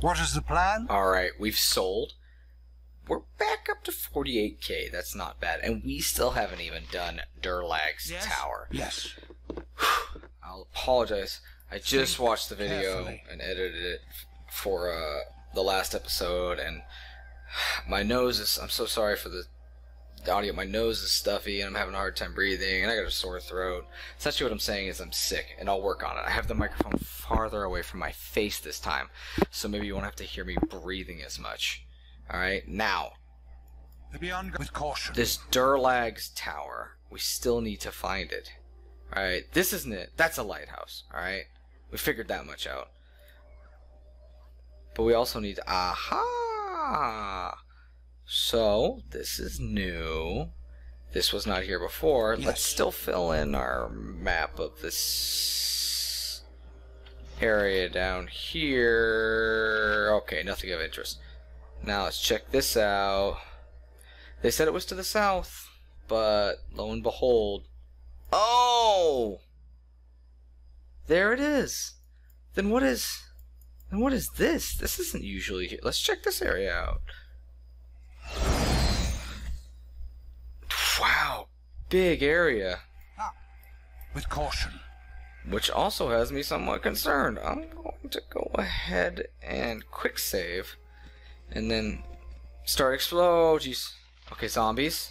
What is the plan? Alright, we've sold. We're back up to 48k. That's not bad. And we still haven't even done Durlag's Yes. tower. Yes. I'll apologize. I just Think watched the video carefully. and edited it for uh, the last episode, and my nose is. I'm so sorry for the the audio. My nose is stuffy, and I'm having a hard time breathing, and I got a sore throat. Essentially, what I'm saying is I'm sick, and I'll work on it. I have the microphone farther away from my face this time, so maybe you won't have to hear me breathing as much. All right, now Be on with caution. this Durlag's tower. We still need to find it. Alright, this isn't it. That's a lighthouse. Alright? We figured that much out. But we also need. Aha! So, this is new. This was not here before. Let's still fill in our map of this area down here. Okay, nothing of interest. Now let's check this out. They said it was to the south, but lo and behold. Oh! There it is. Then what is. Then what is this? This isn't usually here. Let's check this area out. Big area. Ah, with caution. Which also has me somewhat concerned. I'm going to go ahead and quick save. And then start explode. Oh, jeez. Okay, zombies.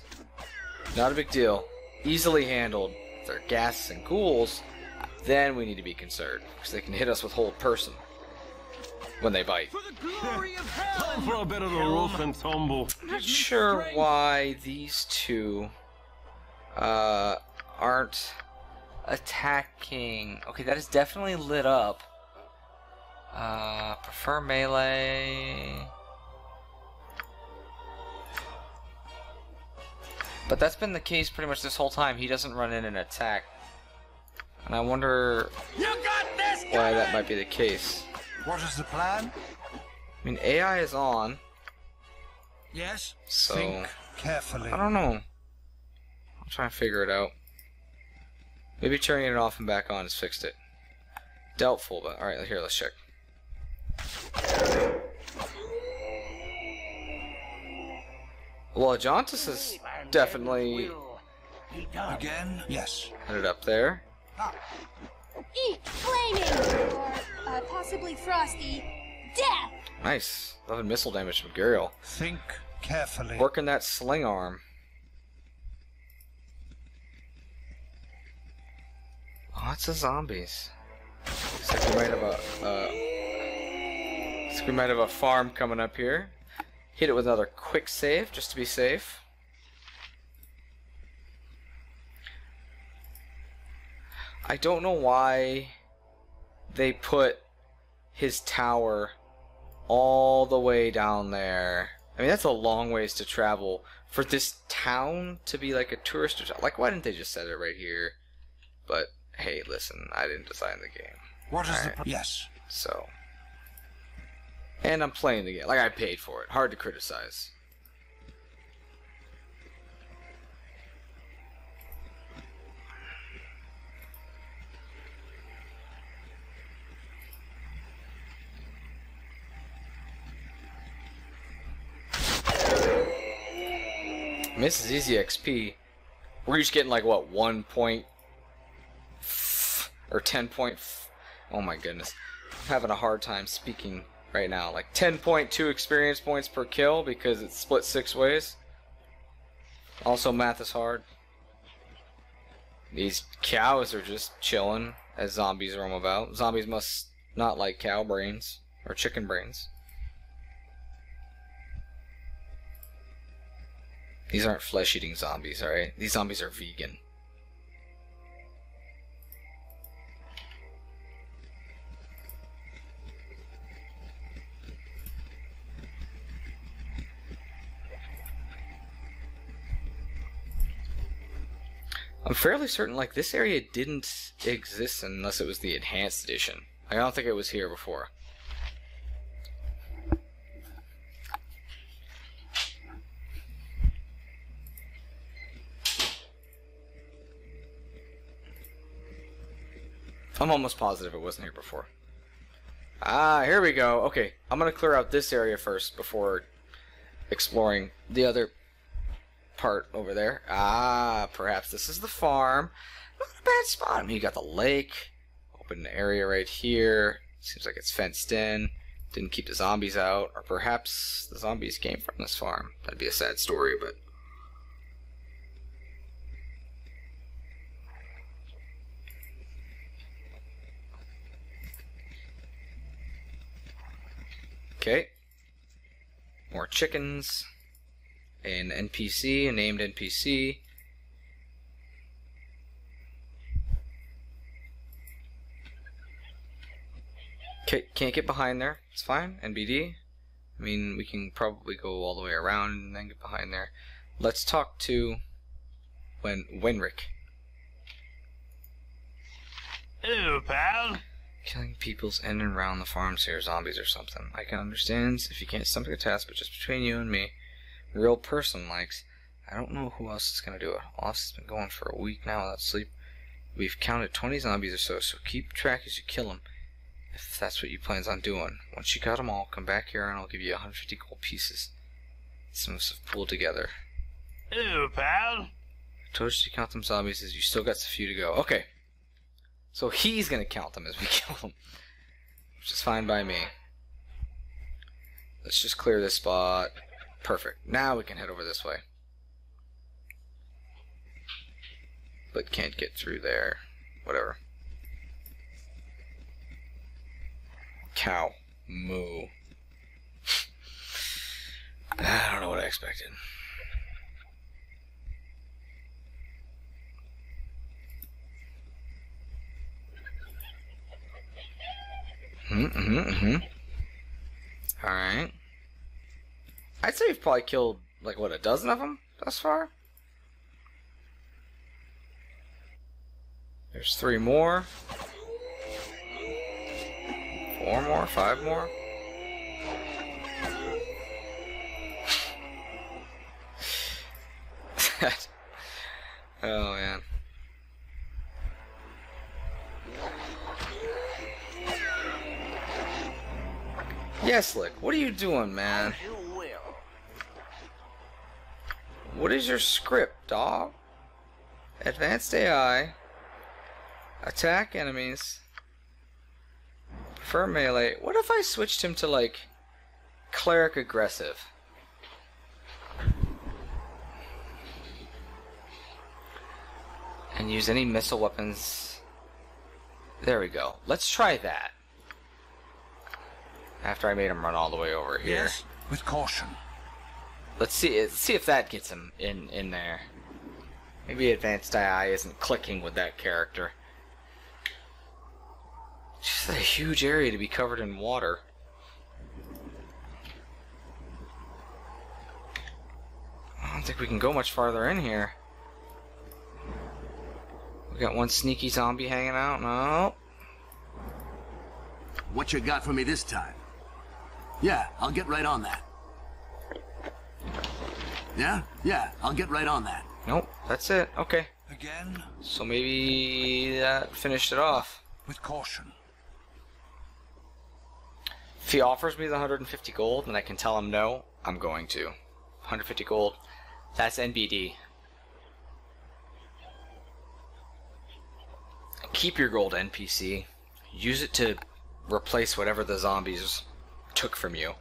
Not a big deal. Easily handled. If they're ghasts and ghouls, then we need to be concerned. Because they can hit us with hold person. When they bite. Time for a bit of the rough and tumble. Not sure why these two uh, aren't attacking. Okay, that is definitely lit up. Uh, prefer melee. But that's been the case pretty much this whole time. He doesn't run in and attack. And I wonder why that might be the case. What is the plan? I mean, AI is on, Yes. so. Think carefully. I don't know. I'll try and figure it out. Maybe turning it off and back on has fixed it. Doubtful, but alright, here, let's check. Well, Jauntus is definitely Again? Yes. headed up there. Eat flaming! Or uh, possibly frosty. Death! Nice. 11 missile damage from Guriel. Think carefully. Working that sling arm. Lots of zombies. Looks like we might have a, uh, looks like we might have a farm coming up here. Hit it with another quick save, just to be safe. I don't know why they put his tower all the way down there. I mean, that's a long ways to travel for this town to be like a tourist. Like, why didn't they just set it right here? But hey, listen, I didn't design the game. What is right? the yes? So, and I'm playing the game. Like I paid for it. Hard to criticize. Misses easy XP. We're just getting like what one point or 10 point, oh my goodness, I'm having a hard time speaking right now, like 10.2 experience points per kill because it's split six ways. Also, math is hard. These cows are just chilling as zombies roam about. Zombies must not like cow brains or chicken brains. These aren't flesh-eating zombies, alright? These zombies are vegan. I'm fairly certain, like, this area didn't exist unless it was the enhanced edition. I don't think it was here before. I'm almost positive it wasn't here before. Ah, here we go. Okay, I'm gonna clear out this area first before exploring the other part over there. Ah, perhaps this is the farm. Not a bad spot. I mean, you got the lake, open area right here. Seems like it's fenced in. Didn't keep the zombies out, or perhaps the zombies came from this farm. That'd be a sad story, but. Okay. More chickens. An NPC, a named NPC. Can't get behind there. It's fine. NBD. I mean, we can probably go all the way around and then get behind there. Let's talk to Wen Wenrick. Hello, pal. Killing people's in and around the farms here, zombies or something. I can understand if you can't stomach the task, but just between you and me, real person likes. I don't know who else is gonna do it. Austin's been going for a week now without sleep. We've counted 20 zombies or so, so keep track as you kill them. If that's what you plans on doing. Once you got them all, come back here and I'll give you 150 gold pieces. Some of us have pulled together. Hello, pal. I told you to count them zombies as you still got a few to go. Okay. So he's gonna count them as we kill them. Which is fine by me. Let's just clear this spot. Perfect. Now we can head over this way. But can't get through there. Whatever. Cow. Moo. I don't know what I expected. Mm-hmm, mm-hmm. Alright. I'd say we've probably killed, like, what, a dozen of them thus far? There's three more. Four more? Five more? oh, man. Yeslick, what are you doing, man? What is your script, dog? Advanced AI. Attack enemies. Prefer melee. What if I switched him to, like, cleric aggressive? And use any missile weapons. There we go. Let's try that. After I made him run all the way over here. Yes, with caution. Let's see. Let's see if that gets him in in there. Maybe advanced AI isn't clicking with that character. Just a huge area to be covered in water. I don't think we can go much farther in here. We got one sneaky zombie hanging out. No. What you got for me this time? Yeah, I'll get right on that. Yeah? Yeah, I'll get right on that. Nope. That's it. Okay. Again, So maybe that finished it off. with caution. If he offers me the 150 gold and I can tell him no, I'm going to. 150 gold. That's NBD. Keep your gold NPC. Use it to replace whatever the zombies took from you.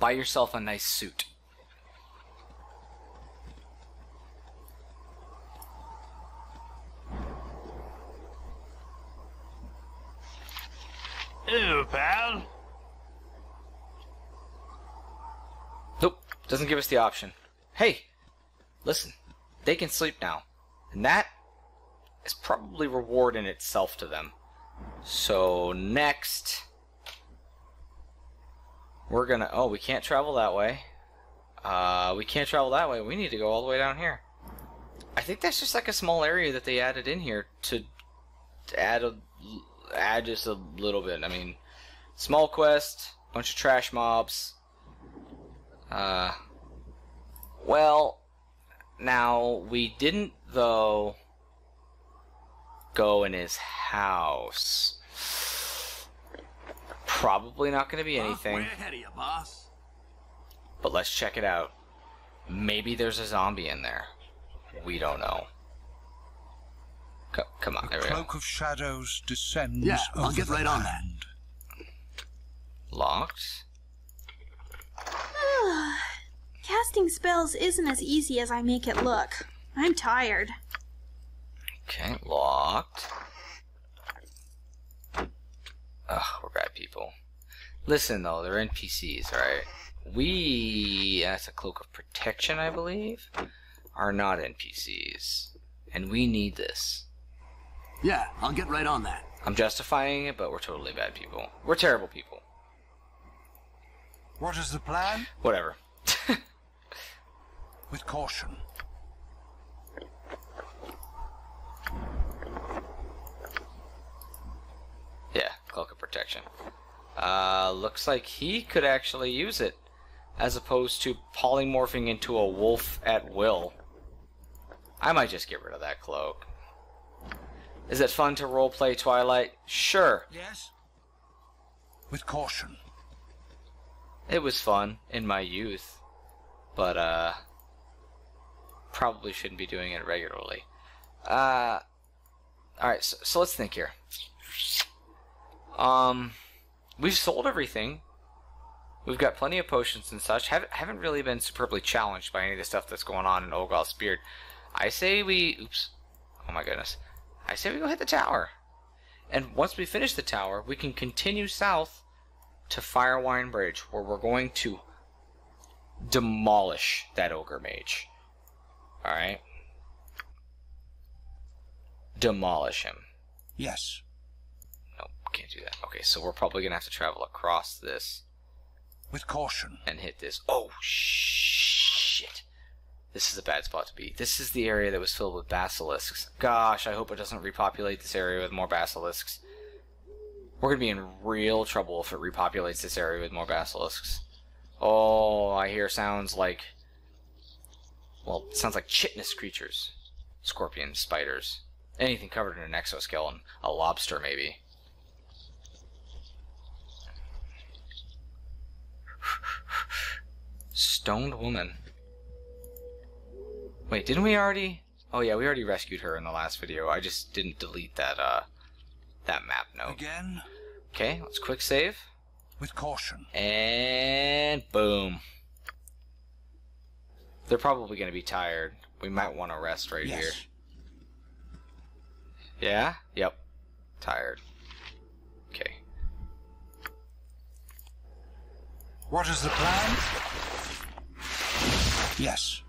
Buy yourself a nice suit. Hello, pal. Nope, doesn't give us the option. Hey, listen, they can sleep now. And that is probably reward in itself to them. So next, we're gonna. Oh, we can't travel that way. Uh, we can't travel that way. We need to go all the way down here. I think that's just like a small area that they added in here to, add a add just a little bit. I mean, small quest, bunch of trash mobs. Uh, well, now we didn't though go in his house. Probably not going to be anything, Way ahead of you, boss. but let's check it out. Maybe there's a zombie in there. We don't know. Co- come on, The there we go. cloak of shadows descends Yeah, I'll get the right on that. Locked. Casting spells isn't as easy as I make it look. I'm tired. Okay, locked. Ugh, we're bad people. Listen though, they're NPCs, right? We, as a cloak of protection, I believe, are not NPCs, and we need this. Yeah, I'll get right on that. I'm justifying it, but we're totally bad people. We're terrible people. What is the plan? Whatever. With caution. Yeah, cloak of protection. Uh, looks like he could actually use it, as opposed to polymorphing into a wolf at will. I might just get rid of that cloak. Is it fun to roleplay Twilight? Sure. Yes? With caution. It was fun in my youth, but uh, probably shouldn't be doing it regularly. Uh, all right, so, so let's think here. Um, we've sold everything. We've got plenty of potions and such. Haven't haven't really been superbly challenged by any of the stuff that's going on in Ulgoth's Beard. I say we. Oops. Oh my goodness. I say we go hit the tower. And once we finish the tower, we can continue south to Firewine Bridge, where we're going to demolish that ogre mage. Alright? Demolish him. Yes. Can't do that. Okay, so we're probably gonna have to travel across this With caution. and hit this. Oh, shit. This is a bad spot to be. This is the area that was filled with basilisks. Gosh, I hope it doesn't repopulate this area with more basilisks. We're gonna be in real trouble if it repopulates this area with more basilisks. Oh, I hear sounds like. Well, sounds like chitinous creatures. Scorpions, spiders. Anything covered in an exoskeleton. A lobster, maybe. Stoned woman. Wait, didn't we already? Oh yeah, we already rescued her in the last video. I just didn't delete that uh that map note. Again. Okay, let's quick save. With caution. And boom. They're probably going to be tired. We might want to rest right Yes. here. Yeah? Yep. Tired. What is the plan? Yes.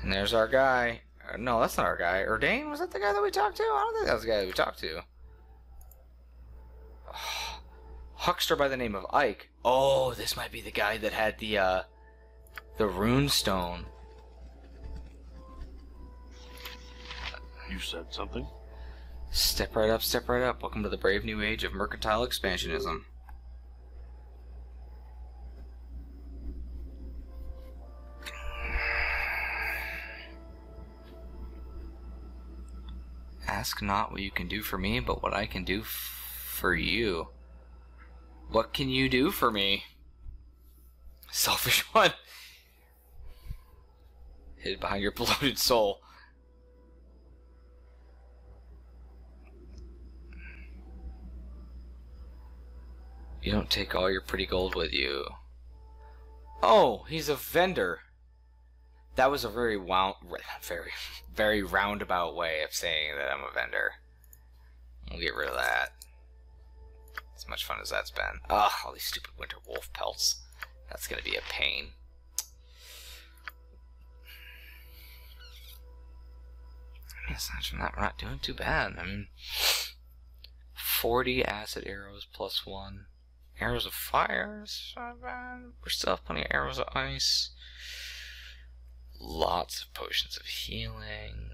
And there's our guy. Uh, no, that's not our guy. Erdane? Was that the guy that we talked to? I don't think that was the guy that we talked to. Huckster by the name of Ike. Oh, this might be the guy that had the, uh, the rune stone. You said something? Step right up, step right up. Welcome to the brave new age of mercantile expansionism. Ask not what you can do for me, but what I can do for you. What can you do for me? Selfish one. Hid behind your bloated soul. You don't take all your pretty gold with you. Oh, he's a vendor. That was a very wound, very, very roundabout way of saying that I'm a vendor. We'll get rid of that. As much fun as that's been. Ugh, all these stupid winter wolf pelts. That's gonna be a pain. Aside from that, we're not doing too bad. I mean, 40 acid arrows plus one. Arrows of fire We're still have plenty of arrows of ice. Lots of potions of healing.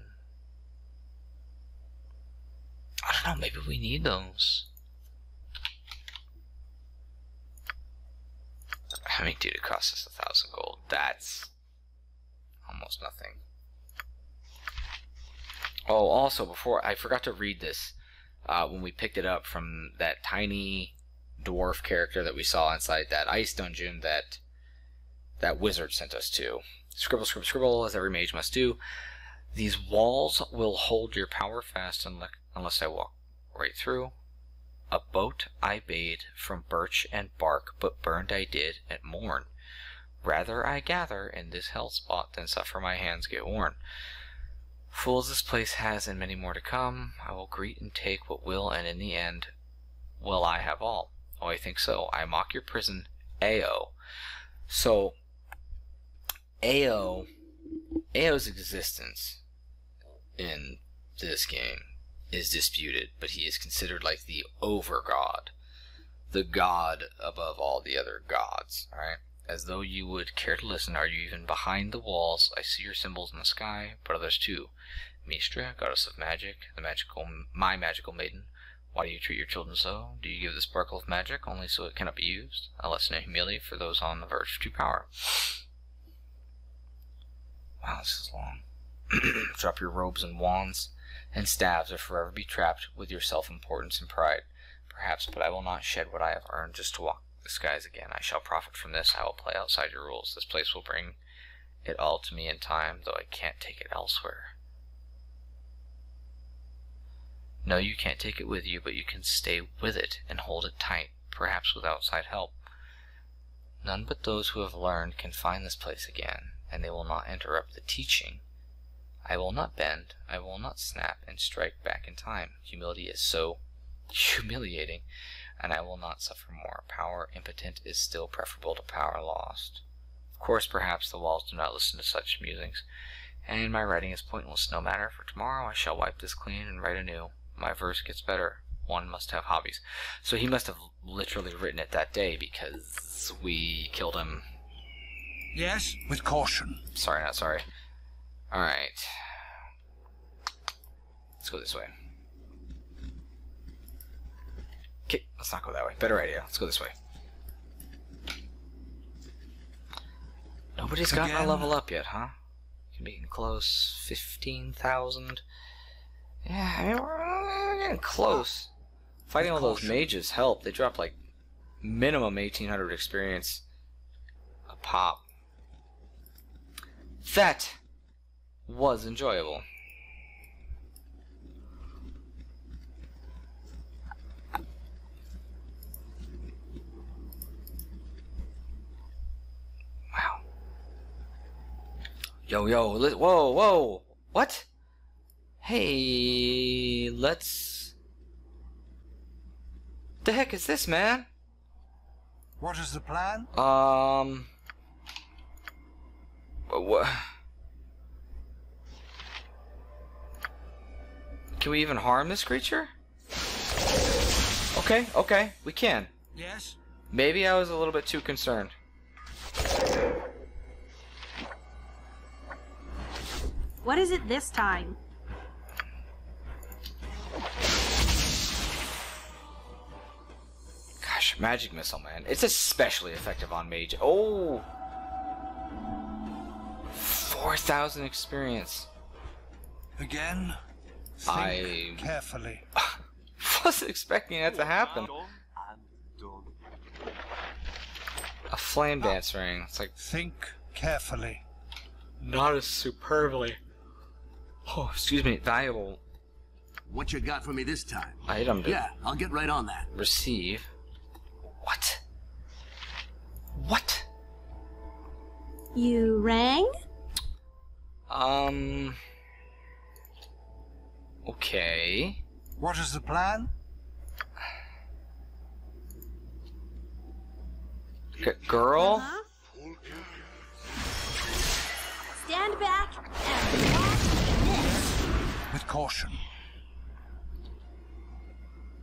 I don't know, maybe we need those. I mean, dude, it costs us a thousand gold. That's almost nothing. Oh, also, before I forgot to read this uh, when we picked it up from that tiny dwarf character that we saw inside that ice dungeon that that wizard sent us to. Scribble, scribble, scribble, as every mage must do. These walls will hold your power fast unless I walk right through. A boat I bade from birch and bark, but burned I did at morn. Rather I gather in this hell spot than suffer my hands get worn. Fools this place has and many more to come, I will greet and take what will, and in the end, will I have all. Oh, I think so. I mock your prison, Ao. So, Ao, Ao's existence in this game is disputed, but he is considered like the over god, the god above all the other gods. All right, as though you would care to listen. Are you even behind the walls? I see your symbols in the sky, but others too. Mystra, goddess of magic, the magical, my magical maiden. Why do you treat your children so? Do you give the sparkle of magic only so it cannot be used? A lesson in humility for those on the verge true power. Wow, this is long. Drop your robes and wands and staves, or forever be trapped with your self-importance and pride. Perhaps, but I will not shed what I have earned just to walk the skies again. I shall profit from this. I will play outside your rules. This place will bring it all to me in time, though I can't take it elsewhere. No, you can't take it with you, but you can stay with it and hold it tight, perhaps with outside help. None but those who have learned can find this place again, and they will not interrupt the teaching. I will not bend, I will not snap and strike back in time. Humility is so humiliating, and I will not suffer more. Power impotent is still preferable to power lost. Of course, perhaps the walls do not listen to such musings, and my writing is pointless. No matter, for tomorrow I shall wipe this clean and write anew. My verse gets better. One must have hobbies. So he must have literally written it that day because we killed him. Yes? With caution. Sorry, not sorry. Alright. Let's go this way. Okay, let's not go that way. Better idea. Let's go this way. Nobody's gotten a level up yet, huh? Can be getting close. 15,000. Yeah, I mean, we're getting close. Fighting all those mages help. They drop like minimum 1800 experience a pop. That was enjoyable. Wow. Yo, yo, li- whoa, whoa. What? Hey, let's. The heck is this, man? What is the plan? Um. What? Can we even harm this creature? Okay, okay, we can. Yes? Maybe I was a little bit too concerned. What is it this time? Gosh, magic missile, man. It's especially effective on mage. Oh! 4,000 experience. Again? Think I- carefully. Wasn't expecting that to happen. A flame dance ring. It's like Think carefully. not as superbly. Oh, excuse me. Valuable What you got for me this time? item Yeah, I'll get right on that. receive. What? What? You rang? Um. Okay. What is the plan? G- girl. Huh? Stand back and watch this. With caution.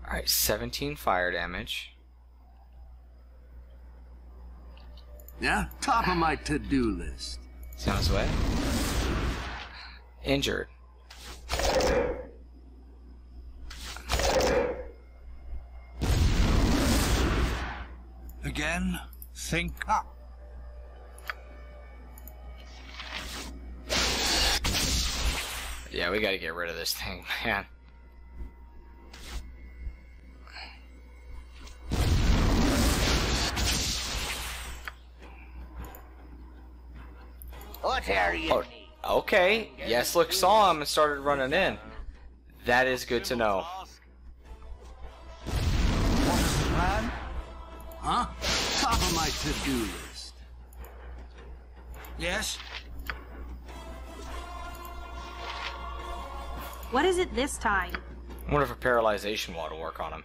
Alright, 17 fire damage. Yeah, top of my to-do list. Sounds way injured. Again, think up. Yeah, we gotta get rid of this thing, man. What are you? Oh okay. Yes, look, saw him and started running in. That is good to know. What is the plan? Huh? Top of my to-do list. Yes? What is it this time? I wonder if a paralyzation wall will work on him.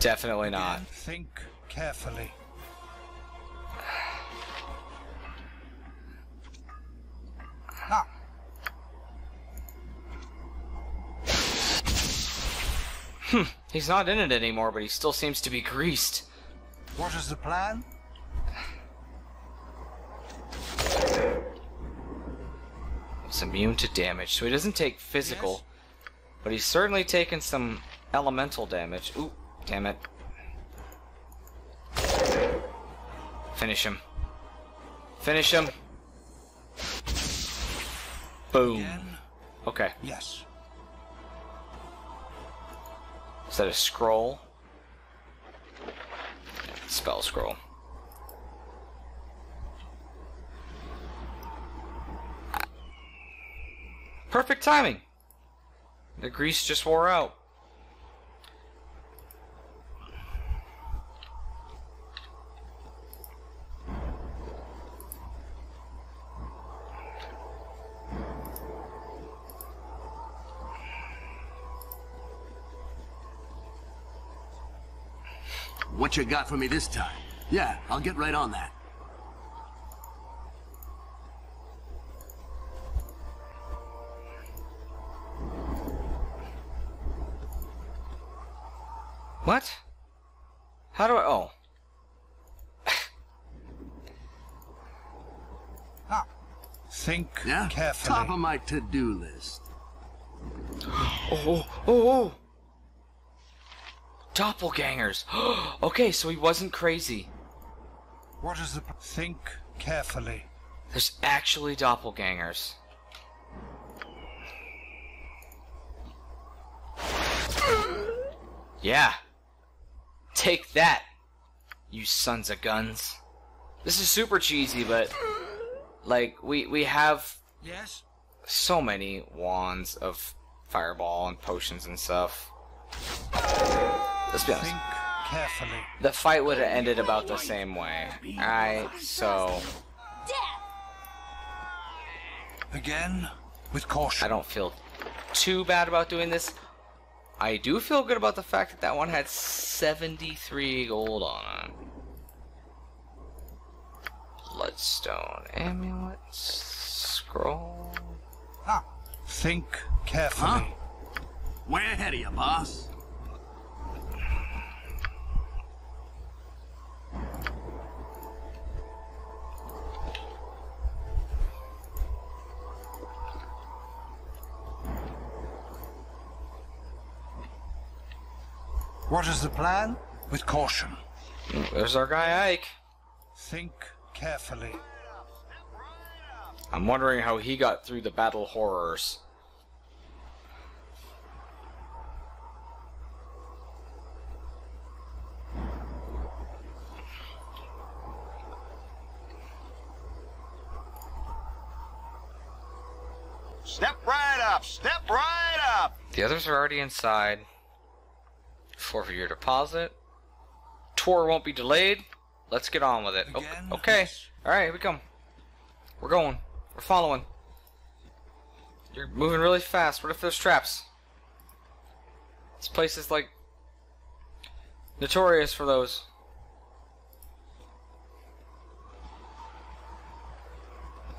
Definitely not. Think carefully. Ah, He's not in it anymore, but he still seems to be greased. what is the plan? He's immune to damage, so he doesn't take physical, but he's certainly taken some elemental damage. Ooh, damn it. Finish him. Finish him. Boom. Okay. Yes. Is that a scroll? Spell scroll. Perfect timing. The grease just wore out. What you got for me this time? Yeah, I'll get right on that. What? How do I? Oh. Ah, think Yeah? carefully. Top of my to-do list. Oh, oh, oh, oh. Doppelgangers. okay, so he wasn't crazy. What is the p- think carefully? There's actually doppelgangers. Yeah. Take that, you sons of guns. This is super cheesy, but like we we have Yes? so many wands of fireball and potions and stuff. Let's be honest. The fight would have ended about the same way. Alright, so Again? With caution. I don't feel too bad about doing this. I do feel good about the fact that that one had 73 gold on it. Bloodstone amulet scroll. Ah, think carefully. Huh? Way ahead of you, boss. What is the plan? With caution. There's our guy Ike. Think carefully. I'm wondering how he got through the battle horrors. Step right up, step right up. The others are already inside. Forfeit your deposit. Tour won't be delayed. Let's get on with it. Again? Okay. Alright, here we come. We're going. We're following. You're moving really fast. What if there's traps? This place is like notorious for those.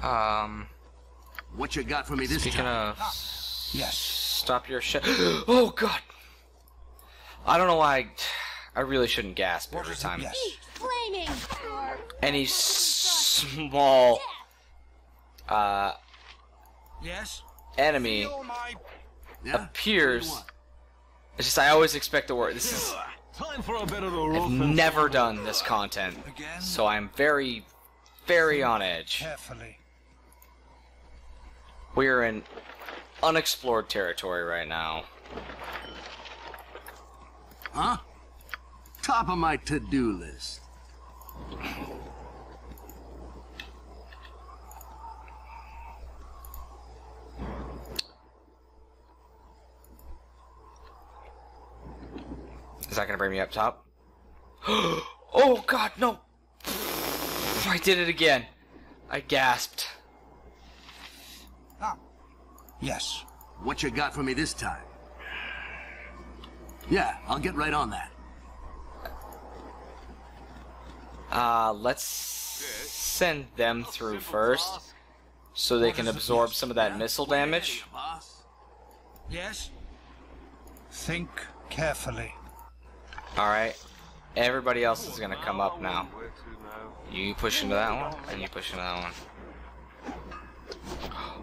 Um, What you got for me this speaking time? of Yes. Stop your shit. Oh god. I don't know why I, I really shouldn't gasp What every time. Yes. Flaming. Any s- small uh Yes? enemy yeah? appears. What do you want? It's just I always expect the word. This is Time for a bit of the I've never done this content, Again? so I'm very, very on edge. carefully. We're in unexplored territory right now. Huh? Top of my to-do list. Is that gonna bring me up top? oh god, no! I did it again. I gasped. Ah. Yes. What you got for me this time? Yeah, I'll get right on that. Uh, let's send them through first, so they can absorb some of that missile damage. Yes. Think carefully. Alright. Everybody else is gonna come up now. Where to now? You push into that one, and you push into that one.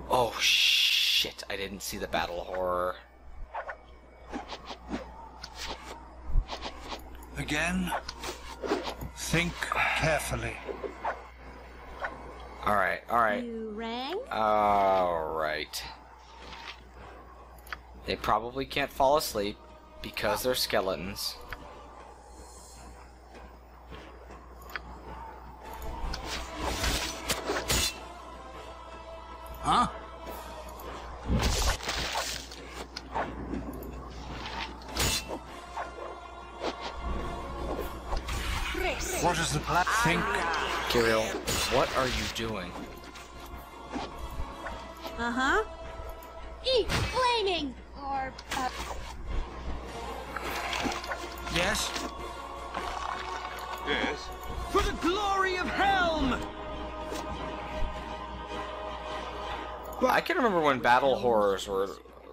Oh shit, I didn't see the battle horror. Again. Think carefully. Alright, alright. You rang? Alright. They probably can't fall asleep because they're skeletons. Huh? Kirill, what are you doing? Uh huh. Eat flaming! Or, uh, Yes. Yes. For the glory of Helm! I can remember when battle horrors were.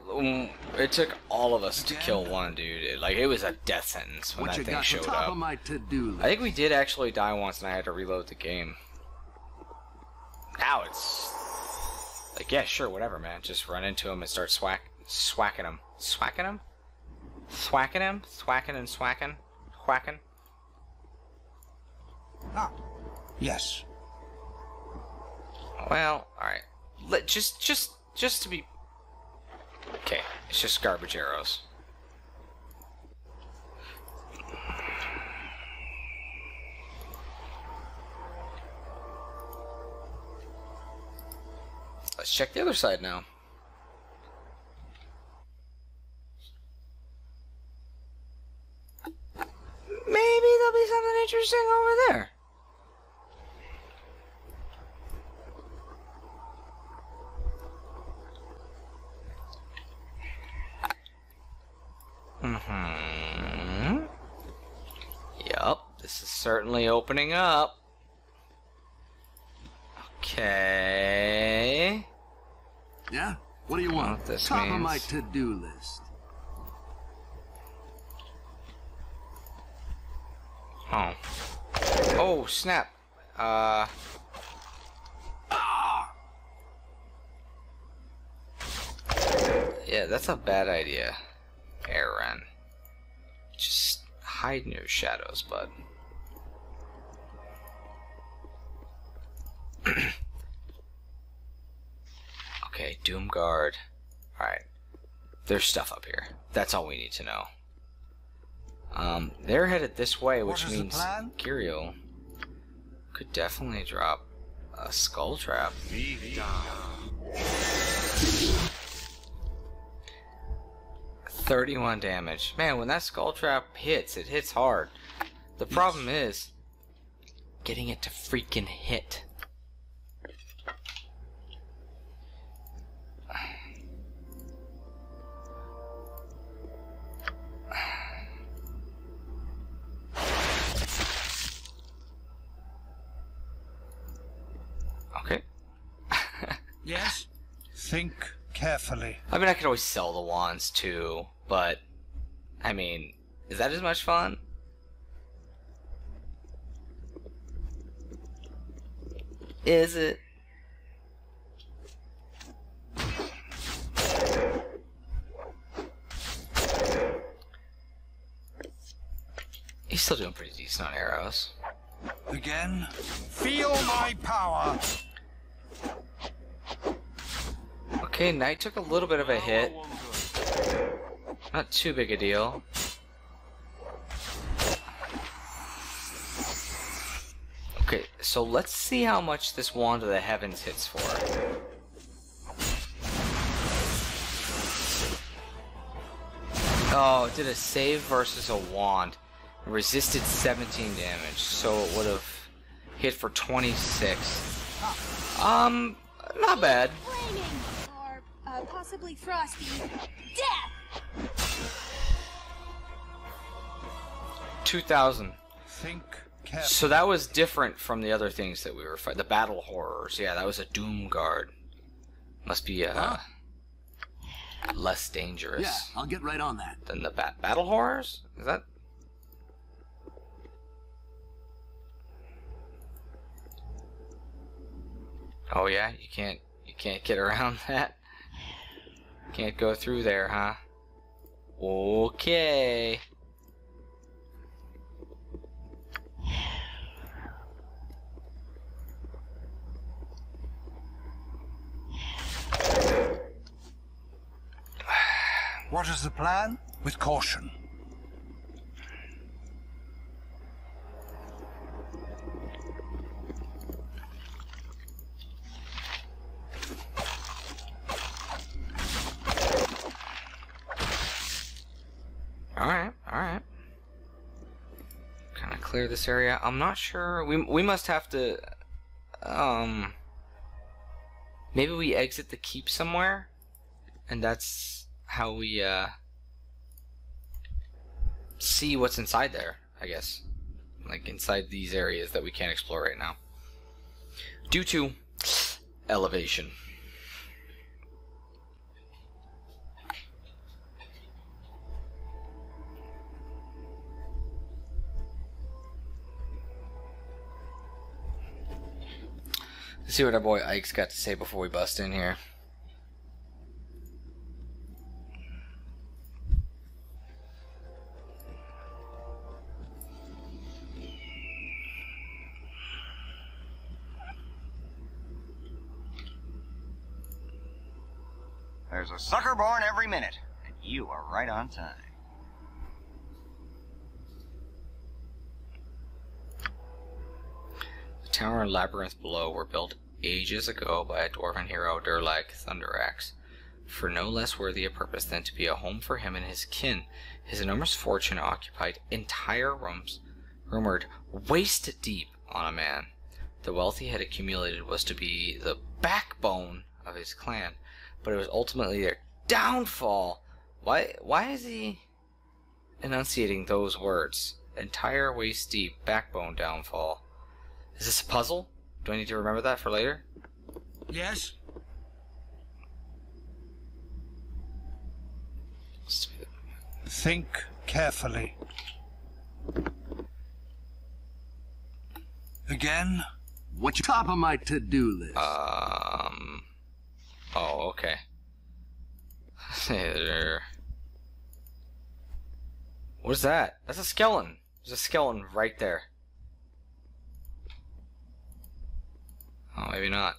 um, It took all of us to kill one dude. Like it was a death sentence when What you that thing showed up. of my to-do list? I think we did actually die once, and I had to reload the game. Now it's like, yeah, sure, whatever, man. Just run into him and start swack, swacking him, swacking him, swacking him, swacking and swacking, whacking. Ah. Yes. Well, all right. Let just, just, just to be. Okay, it's just garbage arrows. Let's check the other side now. Maybe there'll be something interesting over there. Hmm. Yup, this is certainly opening up. Okay. What do you want? what this top of my to-do list. Oh. Oh, snap. Uh. Yeah, that's a bad idea, Aaron. Just hide in your shadows, bud. okay, Doom Guard. Alright. There's stuff up here. That's all we need to know. Um, they're headed this way, which What is the means? Kirill could definitely drop a skull trap. Thirty-one damage. Man, when that skull trap hits, it hits hard. The problem is getting it to freaking hit. Carefully. I mean, I could always sell the wands too, but I mean, is that as much fun? Is it? He's still doing pretty decent on arrows. Again. Feel my power. Okay, Knight took a little bit of a hit. Not too big a deal. Okay, so let's see how much this Wand of the Heavens hits for. Oh, did a save versus a wand. Resisted 17 damage, so it would have hit for 26. Um, not bad. Flaming! Or uh, possibly frosty. Death! 2,000. Think carefully. So that was different from the other things that we were fighting. The battle horrors. Yeah, that was a Doom Guard. Must be uh, less dangerous Yeah, I'll get right on that. than the bat battle horrors. Is that? Oh yeah, you can't you can't get around that. Can't go through there, huh? Okay. What is the plan? With caution. Alright, alright. Kind of clear this area. I'm not sure. We, we must have to. Um. Maybe we exit the keep somewhere? And that's how we, uh. See what's inside there, I guess. Like inside these areas that we can't explore right now. Due to elevation. Let's see what our boy Ike's got to say before we bust in here. There's a sucker born every minute, and you are right on time. The tower and labyrinth below were built ages ago by a dwarven hero, Durlag Thunderaxe, for no less worthy a purpose than to be a home for him and his kin. His enormous fortune occupied entire rooms, rumored waist deep on a man. The wealth he had accumulated was to be the backbone of his clan, but it was ultimately their downfall. Why? Why is he enunciating those words? Entire waist deep, backbone downfall. Is this a puzzle? Do I need to remember that for later? Yes? Think carefully. Again? What's top of my to-do list? Um. Oh, okay. There. what is that? That's a skeleton. There's a skeleton right there. Oh, maybe not.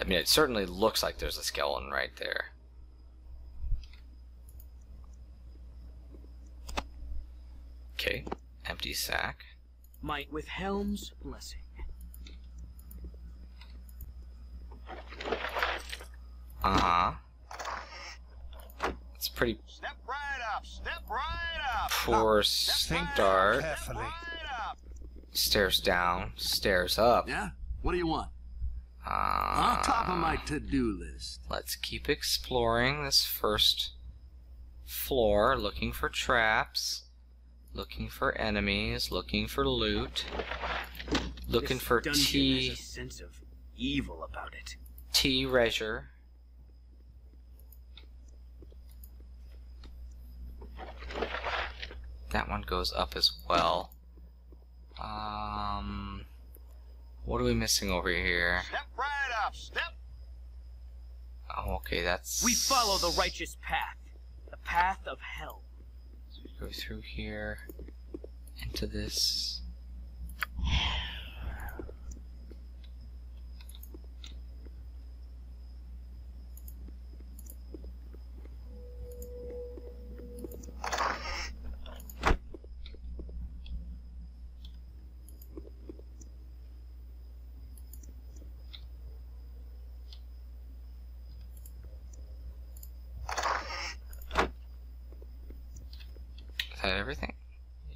I mean, it certainly looks like there's a skeleton right there. Okay, empty sack. Might with Helm's blessing. Uh huh. It's pretty Step right up, step right up. poor Think start. Right up. Stairs down, stairs up. Yeah? What do you want? Uh, On top of my to-do list. Let's keep exploring this first floor, looking for traps, looking for enemies, looking for loot, looking This for tea, has a sense of evil about it. tea treasure. That one goes up as well. Um, what are we missing over here? Step right up, step. Oh, okay, that's. We follow the righteous path, the path of hell. So we Go through here, into this.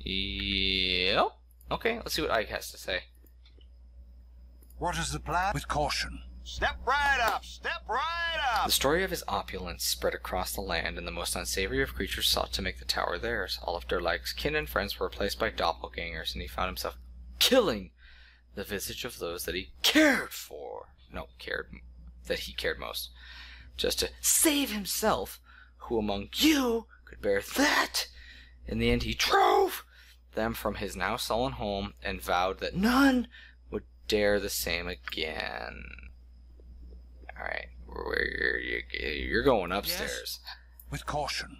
Yep. Okay, let's see what Ike has to say. What is the plan? With caution. Step right up! Step right up! The story of his opulence spread across the land, and the most unsavory of creatures sought to make the tower theirs. All of Durlag's kin and friends were replaced by doppelgangers, and he found himself killing the visage of those that he cared for. No, cared that he cared most. Just to save himself. Who among you could bear that? In the end, he drove them from his now sullen home and vowed that none would dare the same again. All right, where you you're going upstairs. Yes, With caution.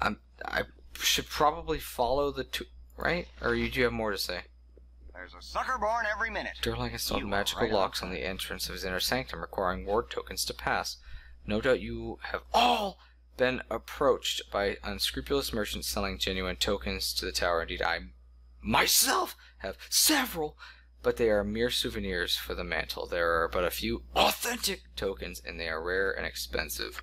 I'm I should probably follow the two right, or you do you have more to say? There's a sucker born every minute. Durlag installed You are magical right locks on the entrance of his inner sanctum, requiring ward tokens to pass. No doubt you have all been approached by unscrupulous merchants selling genuine tokens to the tower. Indeed, I myself have several, but they are mere souvenirs for the mantle. There are but a few authentic tokens, and they are rare and expensive.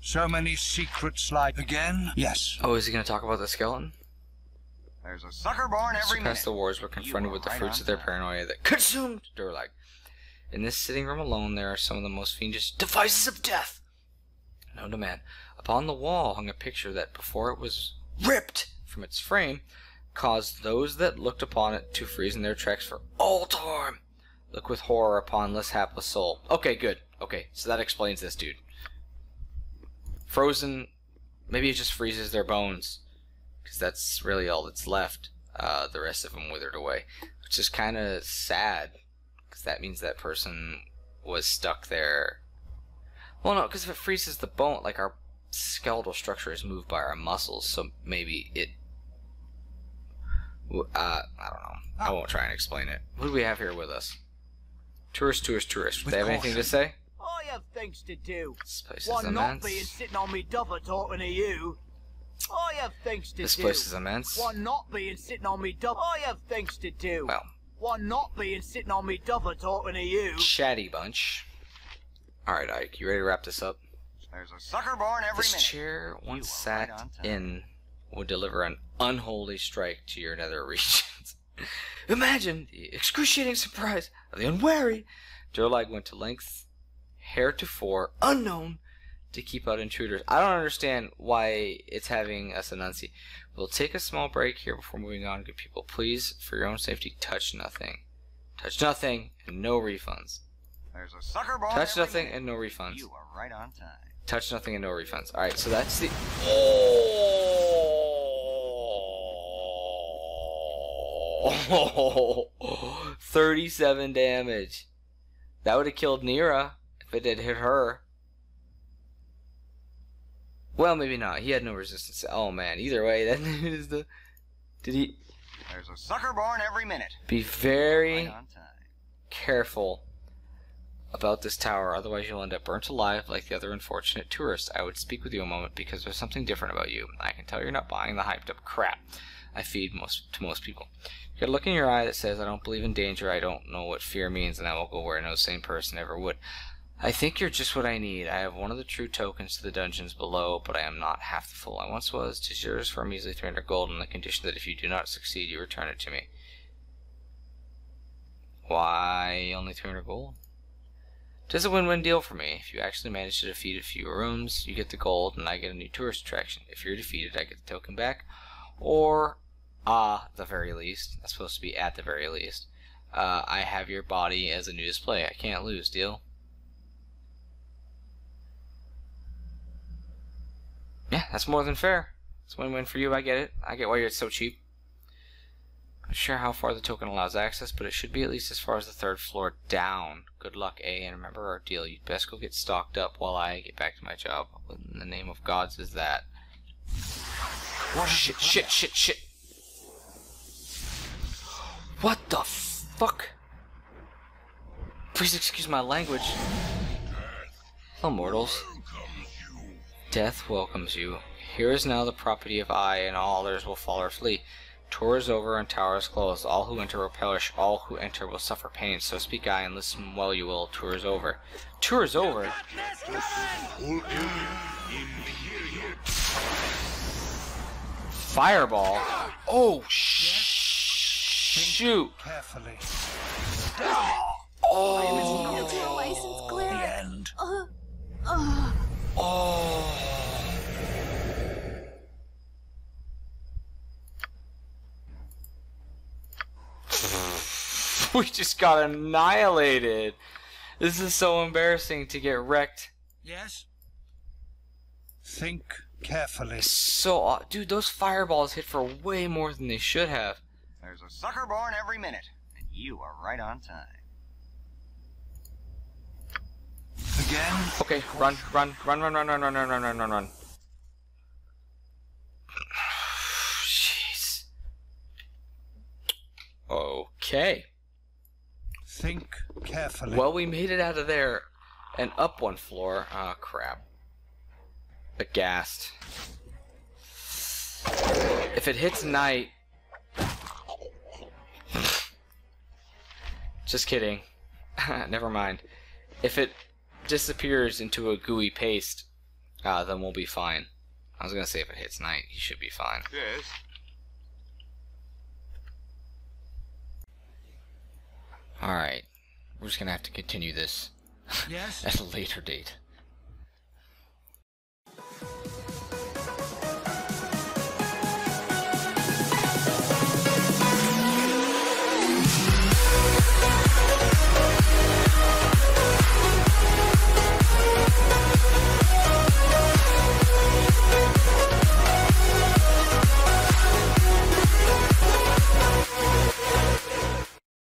So many secrets like again? Yes. Oh, is he going to talk about the skeleton? There's a sucker born every Surpassed minute. the wars were confronted with the right fruits of their paranoia that consumed Durlag. In this sitting room alone, there are some of the most fiendish devices of death known to man. Upon the wall hung a picture that, before it was ripped from its frame, caused those that looked upon it to freeze in their tracks for all time. Look with horror upon this hapless soul. Okay, good. Okay, so that explains this, dude. Frozen, maybe it just freezes their bones because that's really all that's left. Uh, the rest of them withered away, which is kind of sad because that means that person was stuck there. Well, no, because if it freezes the bone, like our skeletal structure is moved by our muscles, so maybe it. Uh, I don't know. I won't try and explain it. Who do we have here with us? Tourist, tourist, tourist. Do they have anything to caution. say? I have things to do. This place is One not immense. being sitting on me double talking to you. I have things to This do. place is immense. Why not being sitting on me double. I have things to do. Well, One not being sitting on me duffer talking to you. chatty bunch. All right, Ike, you ready to wrap this up? There's a sucker born every This minute. chair once are sat right on in would deliver an unholy strike to your nether regions. Imagine the excruciating surprise of the unwary. Durlag went to lengths heretofore unknown to keep out intruders. I don't understand why it's having us enunciate. We'll take a small break here before moving on. Good people, please, for your own safety, touch nothing. Touch nothing and no refunds. There's a sucker born Touch nothing minute. and no refunds. You are right on time. Touch nothing and no refunds. All right, so that's the. Oh, 37 damage. That would have killed Neera if it had hit her. Well, maybe not. He had no resistance. Oh man. Either way, that is the. Did he There's a sucker born every minute. be very careful about this tower, otherwise you'll end up burnt alive like the other unfortunate tourists. I would speak with you a moment because there's something different about you. I can tell you're not buying the hyped up crap I feed most to most people. You got a look in your eye that says I don't believe in danger, I don't know what fear means, and I won't go where no sane person ever would. I think you're just what I need. I have one of the true tokens to the dungeons below, but I am not half the fool I once was. Tis yours for a measly 300 gold on the condition that if you do not succeed, you return it to me. Why only 300 gold? Tis a win-win deal for me. If you actually manage to defeat a few rooms, you get the gold and I get a new tourist attraction. If you're defeated, I get the token back. Or, ah, the very least, that's supposed to be at the very least, uh, I have your body as a new display. I can't lose, deal? That's more than fair. It's win-win for you, I get it. I get why you're so cheap. Not sure how far the token allows access, but it should be at least as far as the third floor down. Good luck, A, and remember our deal. You'd best go get stocked up while I get back to my job. What in the name of gods is that? What Shit, shit, shit, shit. What the fuck? Please excuse my language. Hello, mortals. Death welcomes you. Here is now the property of I, and all others will fall or flee. Tour is over and tower is closed. All who enter will perish. All who enter will suffer pain. So speak I and listen well you will. Tour is over. Tour is over? Fireball? Oh, sh- shoot. Carefully. Entitled to The end. Uh, uh. Oh. we just got annihilated. This is so embarrassing to get wrecked. Yes? Think carefully. So, uh, dude, those fireballs hit for way more than they should have. There's a sucker born every minute, and you are right on time. Again? Okay, run, run, run, run, run, run, run, run, run, run, run, run. Jeez. Okay. Think carefully. Well, we made it out of there and up one floor. Oh, crap. Aghast. If it hits Knight. Just kidding. Never mind. If it disappears into a gooey paste, uh, then we'll be fine. I was gonna say if it hits Knight, you should be fine. Yes. Alright. We're just gonna have to continue this Yes? at a later date.